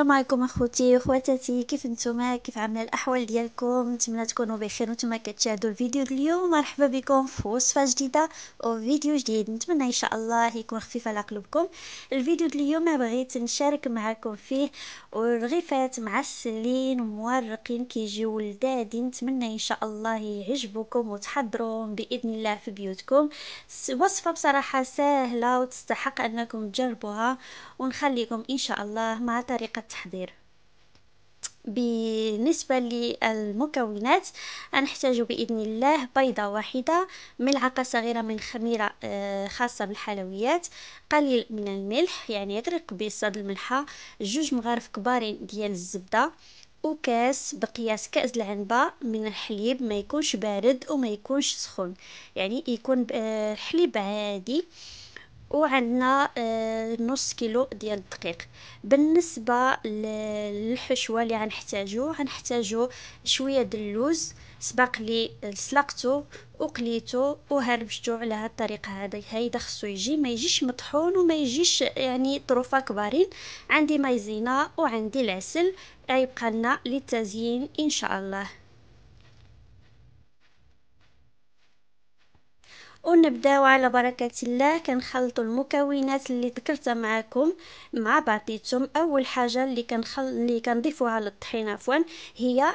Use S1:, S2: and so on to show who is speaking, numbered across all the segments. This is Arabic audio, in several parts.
S1: السلام عليكم اخوتي واخواتاتي كيف نتوما كيف عامله الاحوال ديالكم نتمنى تكونوا بخير وأنتم كتشاهدوا الفيديو اليوم مرحبا بكم في وصفه جديده وفيديو جديد نتمنى ان شاء الله يكون خفيف على قلوبكم الفيديو اليوم بغيت نشارك معكم فيه ورغيفات معسلين ومورقين كيجيو لذاذين نتمنى ان شاء الله يعجبوكم وتحضروا باذن الله في بيوتكم وصفه بصراحه سهله وتستحق انكم تجربوها ونخليكم ان شاء الله مع طريقة التحضير. بالنسبة للمكونات نحتاج بإذن الله بيضة واحدة ملعقة صغيرة من خميرة آه، خاصة بالحلويات قليل من الملح يعني يغرق بصاد الملحة جوج مغارف كبارين ديال الزبدة وكاس بقياس كأس العنبة من الحليب ما يكونش بارد وما يكونش سخون يعني يكون آه، حليب عادي. وعندنا آه، نص كيلو ديال الدقيق. بالنسبة للحشوة اللي غنحتاجو غنحتاجو شوية د اللوز سبق لي سلقته وقليته وهربشته على هاد الطريقة هذه هيدا خصو يجي ما يجيش مطحون وما يجيش يعني طروفة كبارين. عندي مايزينا وعندي العسل غيبقى لنا للتزيين إن شاء الله. ونبداو على بركة الله. كنخلطوا المكونات اللي ذكرتها معكم مع بعضيتهم. أول حاجة اللي كنخل اللي كنضيفوها للطحين عفوا هي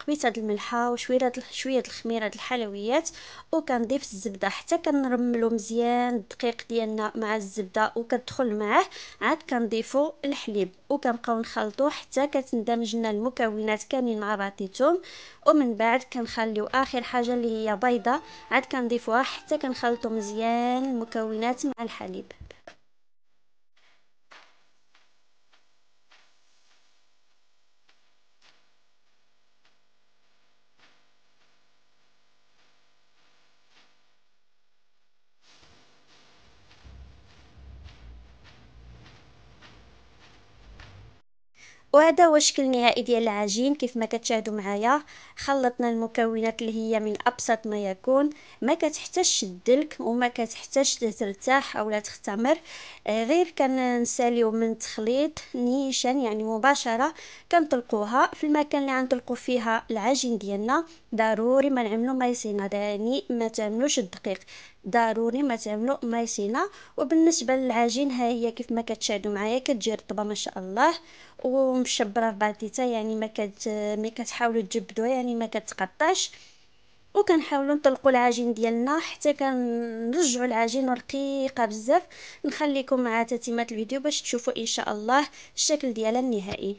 S1: قبيصه الملحة وشوية شوية الخميرة الحلويات. وكنضيف الزبدة. حتى كنرملو مزيان الدقيق ديالنا مع الزبدة وكتدخل معاه عاد كنضيفو الحليب. وكنبقاو نخلطو حتى كتندمج لنا المكونات كاملين مع بعضيتهم. ومن بعد كنخليو آخر حاجة اللي هي بيضة. عاد كنضيفوها حتى كنخلطو مزيان المكونات مع الحليب. وهذا هو الشكل النهائي ديال العجين كيف ما كتشاهدوا معايا. خلطنا المكونات اللي هي من أبسط ما يكون. ما كتحتاجش تدلك وما كتحتاجش ترتاح اولا تختمر. آه، غير كنساليو من التخليط نيشان يعني مباشرة كنطلقوها. في المكان اللي غنطلقوا فيها العجين ديالنا ضروري ما نعملو مايسينا. داني ما تعملوش الدقيق. ضروري ما تعملو مايسينا. وبالنسبة للعجين ها هي كيف ما كتشاهدوا معايا كتجي رطبة ما شاء الله. ومشبره في بعضيتها يعني ما كت ما كتحاولوا تجبدوها يعني ما كتقطعش. وكنحاولوا نطلقوا العجين ديالنا حتى كنرجعوا العجين رقيقة بزاف. نخليكم مع تتمه الفيديو باش تشوفوا إن شاء الله الشكل ديالها النهائي.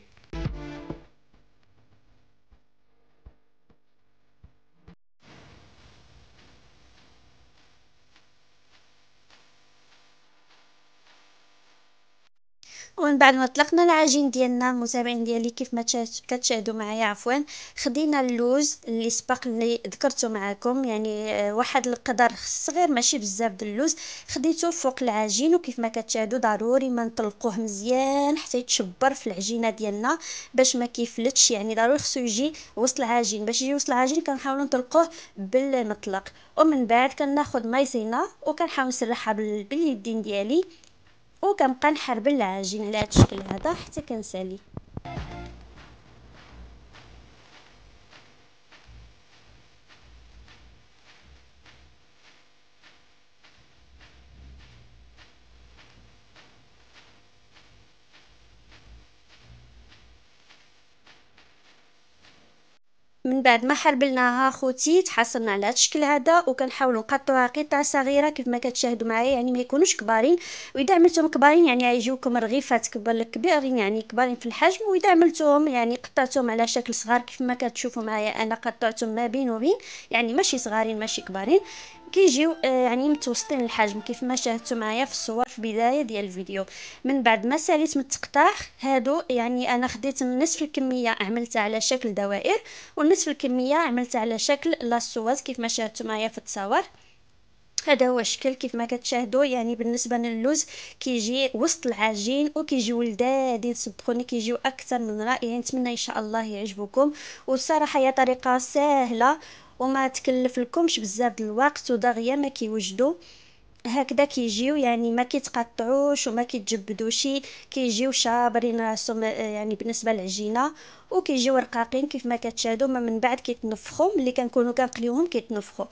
S1: ومن بعد ما طلقنا العجين ديالنا المتابعين ديالي كيف ما كتشاهدوا معايا عفوا خدينا اللوز اللي سبق اللي ذكرته معكم يعني آه، واحد القدر صغير ماشي بزاف د اللوز خديته فوق العجين وكيف ما كتشاهدوا ضروري ما نطلقوه مزيان حتى يتشبر في العجينة ديالنا باش ما كيفلتش يعني ضروري خصو يجي وسط العجين. باش يجي وسط العجين كنحاولوا نطلقوه بالمطلق. ومن بعد كناخذ مايزينا وكنحاول نسرحها باليدين ديالي. وكنبقى نحربل العجين على هذا الشكل هذا حتى كنسالي. من بعد ما حربلناها خوتي تحصلنا على هذا الشكل هذا وكنحاولوا نقطعوها قطع صغيرة كيف ما كتشاهدوا معايا. يعني ما يكونوش كبارين. وإذا عملتهم كبارين يعني غيجيوكم رغيفات كبارين يعني كبارين في الحجم. وإذا عملتهم يعني قطعتهم على شكل صغار كيف ما كتشوفوا معايا. أنا قطعتهم ما بين وبين يعني ماشي صغارين ماشي كبارين. كيجيو آه، يعني متوسطين الحجم كيف ما شاهدتوا معايا في الصور في البداية ديال الفيديو. من بعد ما ساليت من التقطاع هادو يعني أنا خديت نصف الكمية عملتها على شكل دوائر ونصف الكمية عملتها على شكل لاصوات كيف ما شاهدتوا معايا في التصاور. هذا هو الشكل كيف ما كتشاهدوا يعني بالنسبة للوز كيجي وسط العجين وكيجيو لذاذين صدقوني كيجيو أكثر من رائعين نتمنى إن شاء الله يعجبكم. والصراحة هي طريقة سهلة وما تكلف لكمش بزاف الوقت ودغيا ما كيوجدوا هكذا كيجيو يعني ما كيتقطعوش وما كيتجبدوش كيجيو شابرين راسهم يعني بالنسبة للعجينة وكيجيو رقاقين كيف ما كتشاهدوا من بعد كيتنفخوا ملي كنكونوا كنقليوهم كيتنفخوا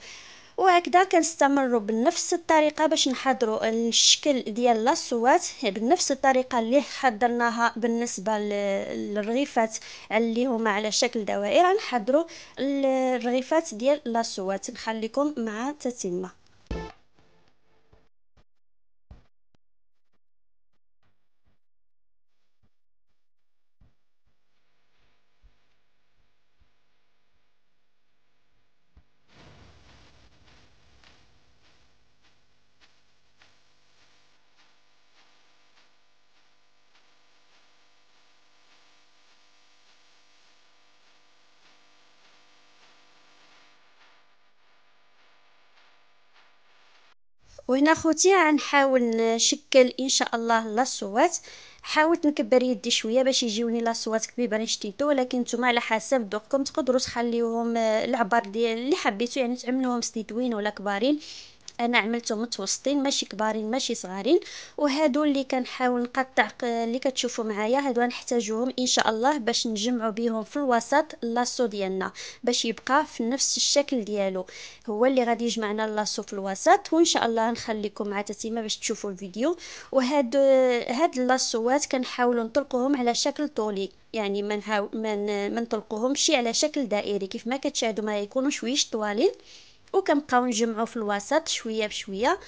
S1: وهكذا كنستمروا بنفس الطريقة باش نحضروا الشكل ديال لاصوات بنفس الطريقة اللي حضرناها بالنسبة للرغيفات اللي هما على شكل دوائر. نحضروا الرغيفات ديال لاصوات نخليكم مع تتمة. وهنا خوتي غنحاول نشكل إن شاء الله لاصوات حاولت نكبر يدي شوية باش يجيوني لاصوات كبيبه شتيتو ولكن نتوما على حسب ذوقكم تقدروا تخليوهم العبار ديال اللي حبيتو يعني تعملوهم ستيتوين ولا كبارين. أنا عملتهم متوسطين ماشي كبارين ماشي صغارين وهادو اللي كنحاول نقطع اللي كتشوفوا معايا هادو نحتاجوهم إن شاء الله باش نجمعوا بهم في الوسط لاصو ديالنا باش يبقى في نفس الشكل ديالو. هو اللي غادي يجمعنا لاصو في الوسط وإن شاء الله نخليكم مع تتيمه باش تشوفوا الفيديو. وهاد هاد اللاصوات كنحاولوا نطلقوهم على شكل طولي يعني ما من نطلقوهمش على شكل دائري كيف ما كتشاهدوا ما يكونوش ويش طوالين. وكنبقاو نجمعو في الوسط شوية بشوية.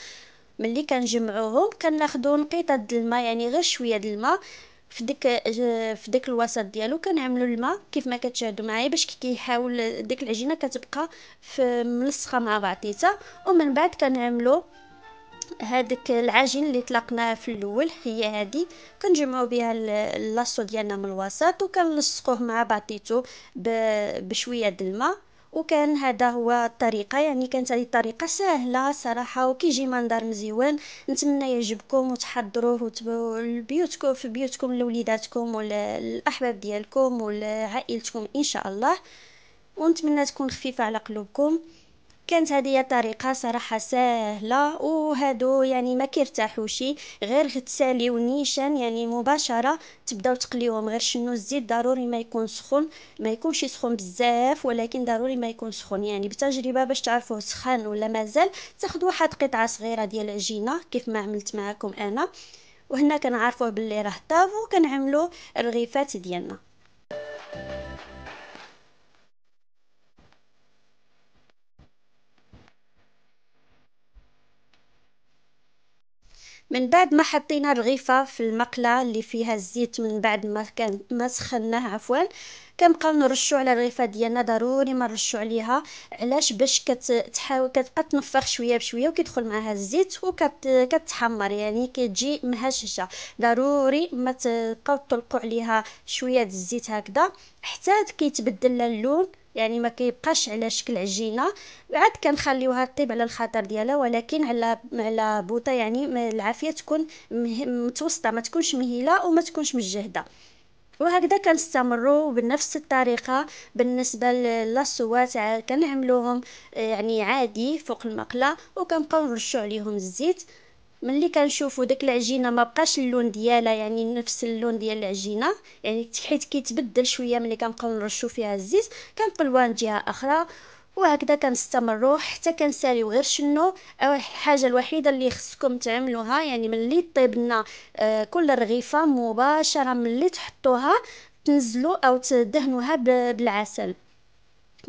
S1: ملي كنجمعوهم كناخدو نقيطة د الماء يعني غير شوية د الماء في ديك في ديك الوسط ديالو كنعملو الماء كيف ما كتشاهدوا معايا باش كيحاول ديك العجينة كتبقى في ملصقة مع بعضيتها. ومن بعد كنعملو هذيك العجين اللي طلقناه في الأول هي هذه كنجمعوا بها لاصو ديالنا من الوسط وكنلصقوه مع بعضيتو بشوية د الماء. وكان هذا هو الطريقة يعني كانت هذه الطريقة سهلة صراحة وكيجي منظر مزيون نتمنى يعجبكم وتحضروه لبيوتكم في بيوتكم لوليداتكم ولا الاحباب ديالكم ولا عائلتكم إن شاء الله. ونتمنى تكون خفيفة على قلوبكم. كانت هذه طريقة صراحة سهلة وهادو يعني ما كيرتاحوش. غير تساليو نيشان يعني مباشرة تبداو تقليوهم. غير شنو الزيت ضروري ما يكون سخون ما يكونش سخون بزاف ولكن ضروري ما يكون سخون يعني بتجربة باش تعرفوه سخان ولا مازال تاخذوا واحد قطعة صغيرة ديال العجينة كيف ما عملت معكم أنا. وهنا كنعرفوه باللي راه طاب وكنعملو الرغيفات ديالنا. من بعد ما حطينا الرغيفه في المقلة اللي فيها الزيت من بعد ما كان ما سخناه عفوا. كنبقاو نرشوا على الرغيفه ديالنا ضروري ما نرشوا عليها. علاش؟ باش كتحاول كتبقى تنفخ شوية بشوية وكيدخل معاها الزيت وكتحمر يعني كتجي مهششه ضروري ما تبقاو تطلقوا عليها شوية الزيت هكذا حتى كيتبدل اللون يعني ما كيبقاش على شكل عجينة عاد كنخليوها طيب على الخطر ديالها ولكن على على بوطة يعني العافية تكون متوسطة ما تكونش مهيلة وما تكونش مجهده وهكذا كنستمروا بنفس الطريقة بالنسبة للصوات كنعملوهم يعني عادي فوق المقلة وكنبقاو نرشوا عليهم الزيت ملي كنشوفوا داك العجينة ما بقاش اللون ديالها يعني نفس اللون ديال العجينة يعني حيت كيتبدل شوية ملي كنبقاو نرشوا فيها الزيت كنقلبوها من جهه أخرى وهكذا كنستمروا حتى كنساليو غير شنو الحاجة الوحيدة اللي خصكم تعملوها. يعني ملي طيبنا آه كل رغيفة مباشرة ملي تحطوها تنزلوا أو تدهنوها بالعسل.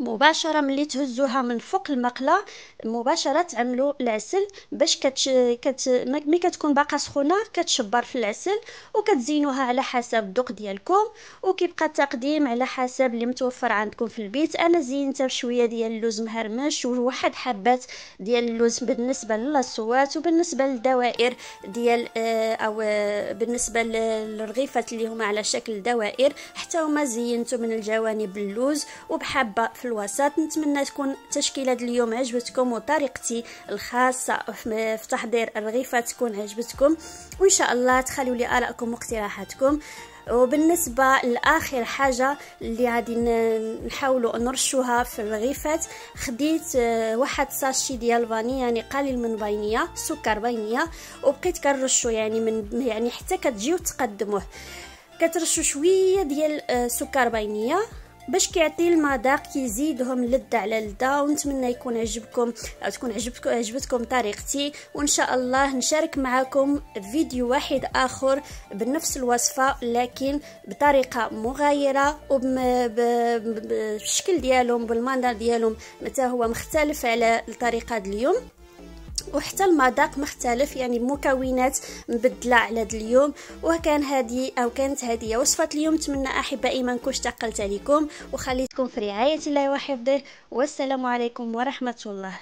S1: مباشرة ملي تهزوها من فوق المقلة مباشرة تعملوا العسل باش كتش... كت ملي كتكون باقا سخونة كتشبر في العسل وكتزينوها على حسب الذوق ديالكم. وكيبقى التقديم على حسب اللي متوفر عندكم في البيت. أنا زينتها بشوية ديال اللوز مهرمش وواحد حبات ديال اللوز بالنسبة للصوات وبالنسبة للدوائر ديال آه، أو آه، بالنسبة للرغيفات اللي هما على شكل دوائر. حتى هما زينتو من الجوانب اللوز وبحبة في الوسط نتمنى تكون التشكيله اليوم عجبتكم وطريقتي الخاصة. في تحضير الرغيفة تكون عجبتكم. وإن شاء الله تخلوا لي آرائكم واقتراحاتكم. وبالنسبة لآخر حاجة اللي غادي نحاولوا نرشوها في الرغيفات خديت آه، واحد ساشي ديال فاني يعني قليل من فانيا سكر فانيا وبقيت كنرشو يعني من يعني حتى كتجيو تقدموه. كترشو شوية ديال آه، سكر فانيا باش كيعطي المذاق كيزيدهم لذة على لذة ونتمنى يكون عجبكم أو تكون عجبتكم عجبتكم طريقتي. وإن شاء الله نشارك معكم فيديو واحد آخر بنفس الوصفة لكن بطريقة مغايرة وبالشكل ديالهم بالمنظر ديالهم. متى هو مختلف على الطريقة اليوم وحتى المذاق مختلف يعني مكونات مبدلة على هذا اليوم. وكان هذه أو كانت هذه وصفة اليوم. نتمنى أحبائي ما نكونش ثقلت عليكم. وخليتكم في رعاية الله وحفظه. والسلام عليكم ورحمة الله.